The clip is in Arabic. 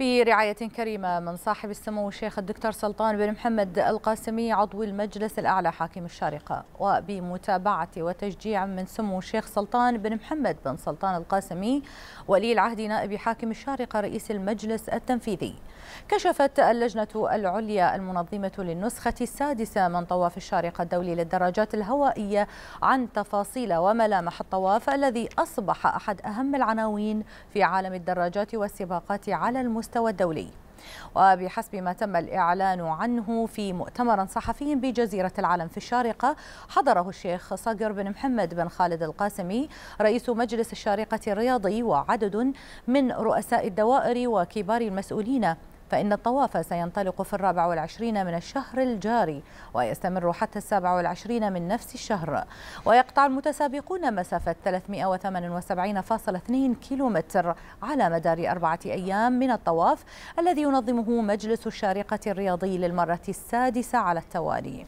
برعاية كريمة من صاحب السمو الشيخ الدكتور سلطان بن محمد القاسمي عضو المجلس الأعلى حاكم الشارقة وبمتابعة وتشجيع من سمو الشيخ سلطان بن محمد بن سلطان القاسمي ولي العهد نائب حاكم الشارقة رئيس المجلس التنفيذي. كشفت اللجنة العليا المنظمة للنسخة السادسة من طواف الشارقة الدولي للدراجات الهوائية عن تفاصيل وملامح الطواف الذي أصبح أحد أهم العناوين في عالم الدراجات والسباقات على المستوى الدولي. وبحسب ما تم الإعلان عنه في مؤتمر صحفي بجزيرة العلم في الشارقة حضره الشيخ صقر بن محمد بن خالد القاسمي رئيس مجلس الشارقة الرياضي وعدد من رؤساء الدوائر وكبار المسؤولين فإن الطواف سينطلق في الرابع والعشرين من الشهر الجاري ويستمر حتى السابع والعشرين من نفس الشهر. ويقطع المتسابقون مسافة 378.2 كيلومتر على مدار أربعة أيام من الطواف الذي ينظمه مجلس الشارقة الرياضي للمرة السادسة على التوالي.